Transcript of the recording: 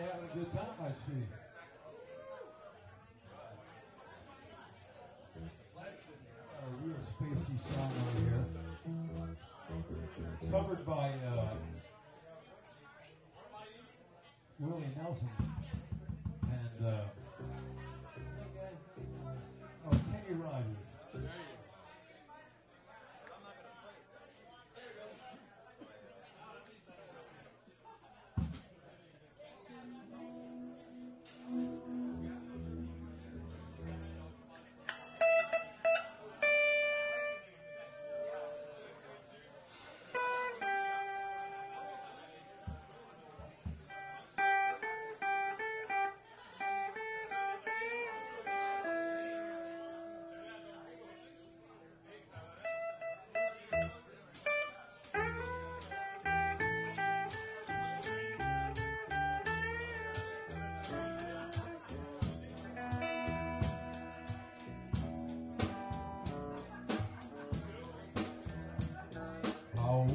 Everybody having a good time, I see. A real spacey song over here. Covered by uh, Willie Nelson and uh, oh, Kenny Rogers. Oh,